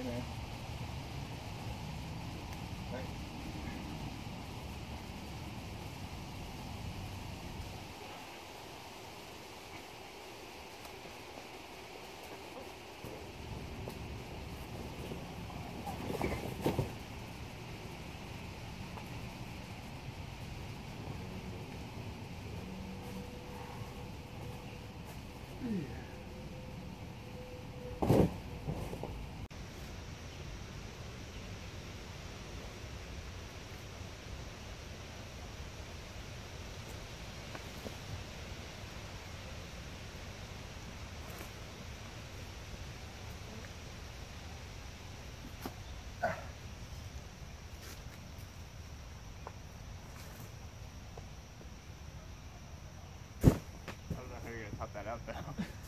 Hey, man. Thanks. มเ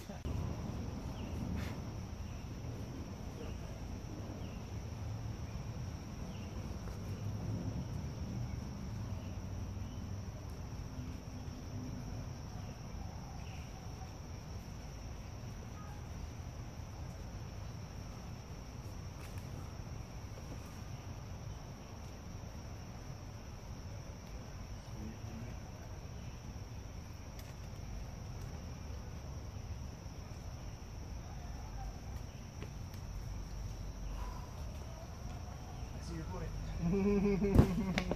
ji he